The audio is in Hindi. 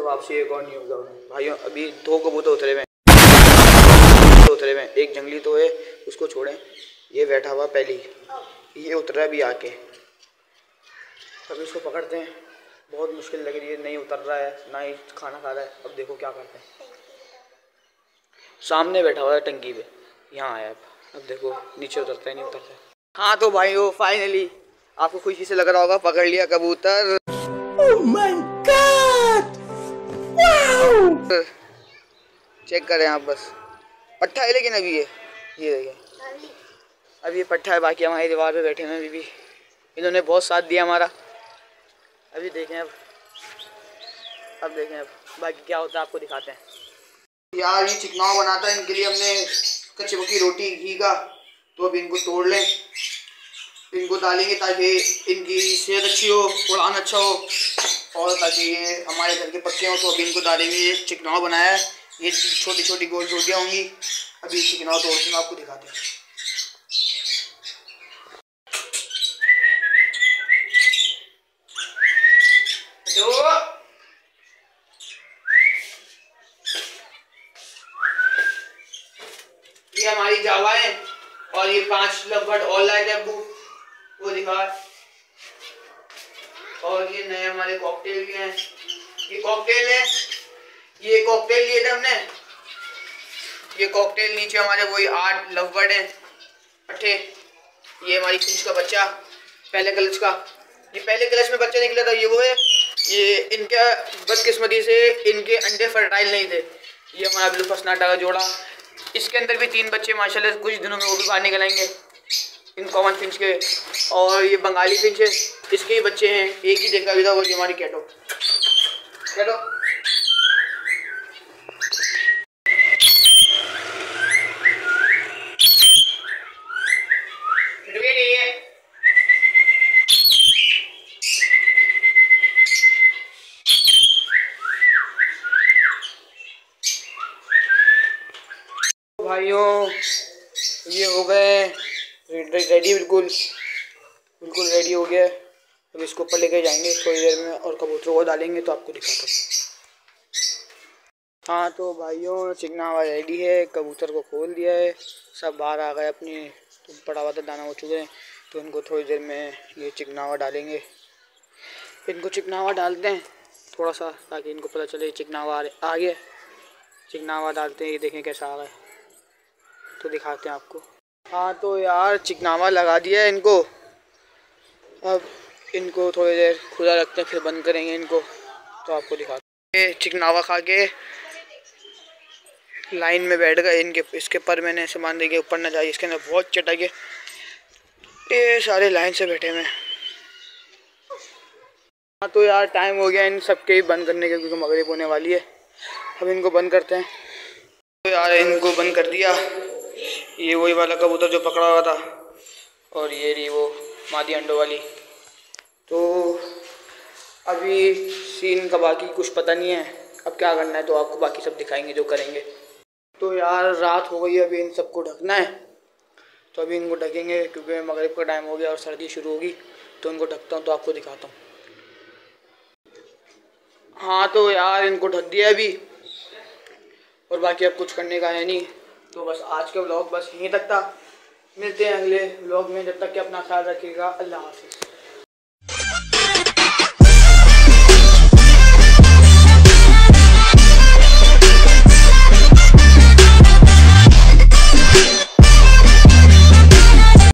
वापसी एक और न्यूज़ भाइयों, अभी दो कबूतर उतरे हुए उतरे हुए एक जंगली तो है, उसको छोड़ें। ये बैठा हुआ पहली ये उतरा भी आके। अभी उसको पकड़ते हैं। बहुत मुश्किल लग रही है, नहीं उतर रहा है, ना ही खाना खा रहा है। अब देखो क्या करते हैं। सामने बैठा हुआ है टंकी पे। यहाँ आया अब। अब देखो, नीचे उतरता है, नहीं उतरता है। हाँ तो भाई वो फाइनली आपको खुशी से लग रहा होगा, पकड़ लिया कबूतर। चेक करें आप बस। पट्टा है लेकिन अभी ये ये देखें अब ये पट्टा है बाकी हमारी दीवार पे बैठे हैं अभी भी। इन्होंने बहुत साथ दिया हमारा। अभी देखें अब। अब देखें अब। बाकी क्या होता है आपको दिखाते हैं। यार ये चिकनाव बनाता है इनके लिए हमने कच्ची पक्की रोटी घी का। तो अब इनको तोड़ लें। इनको डालेंगे ताकि इनकी सेहत अच्छी हो उड़ान अच्छा हो। और ताकि ये हमारे घर के पक्के हों तो अभी इनको डालेंगे ये चिकनाव बनाया है। ये छोटी छोटी गोल रोटियाँ होंगी। अभी चिकनाव तोड़ के आपको दिखाते हैं। हमारी जावा है और ये पाँच लगभग ऑल लाइट है वो दिखा। और ये नए हमारे कॉकटेल भी हैं। ये कॉकटेल है। ये कॉकटेल लिए थे हमने। ये कॉकटेल नीचे हमारे वही आठ लवबर्ड हैं। अठे ये हमारी फिंच का बच्चा। पहले कलच का। ये पहले कलच में बच्चा निकला था, ये वो है। ये इनका बदकिस्मती से इनके अंडे फर्टाइल नहीं थे। ये हमारा ब्लू फसनाटा का जोड़ा। इसके अंदर भी तीन बच्चे, माशाल्लाह, कुछ दिनों में वो भी बाहर निकलेंगे इन कॉमन फिंच के। और ये बंगाली फिंच है। इसके बच्चे हैं, एक ही देखा भी था वो हमारी कैटो कैटो भाइयों, ये हो गए। रेडी बिल्कुल। बिल्कुल रेडी हो गया। अब इसको ऊपर लेके जाएँगे थोड़ी देर में और कबूतरों को डालेंगे तो आपको दिखाता हूँ। हाँ तो भाइयों, चिकना चिकनावा रेडी है, कबूतर को खोल दिया है। सब बाहर आ गए अपनी तो पड़ा हुआ था दाना हो चुके हैं तो इनको थोड़ी देर में ये चिकनावा डालेंगे। इनको चिकनावा डालते हैं थोड़ा सा ताकि इनको पता चले चिकनावा आ गया। चिकनावा डालते हैं, ये देखें कैसा आ रहा है। तो दिखाते हैं आपको। हाँ तो यार चिकनावा लगा दिया है इनको। अब इनको थोड़ी देर खुला रखते हैं, फिर बंद करेंगे इनको। तो आपको दिखाते हैं। चिकनावा खा के लाइन में बैठ गए। इनके, इसके पर मैंने ऐसे मान ऊपर ना जाए इसके अंदर बहुत चटक ये सारे लाइन से बैठे हुए हाँ। तो यार टाइम हो गया इन सबके ही बंद करने के, क्योंकि मगरब होने वाली है। अब इनको बंद करते हैं। तो यार, इनको बंद कर दिया। ये वही वाला कबूतर जो पकड़ा हुआ था। और ये रही वो मादी अंडों वाली। तो अभी सीन का बाकी कुछ पता नहीं है। अब क्या करना है? तो आपको बाकी सब दिखाएँगे, जो करेंगे। तो यार, रात हो गई अभी इन सबको ढकना है। तो अभी इनको ढकेंगे, क्योंकि मगरब का टाइम हो गया और सर्दी शुरू होगी। तो इनको ढकता हूँ तो आपको दिखाता हूँ। हाँ तो यार, इनको ढक दिया अभी। और बाकी अब कुछ करने का है नहीं। तो बस आज का व्लॉग बस यहीं तक था। मिलते हैं अगले व्लॉग में। जब तक कि अपना ख्याल रखिएगा। अल्लाह हाफिज़।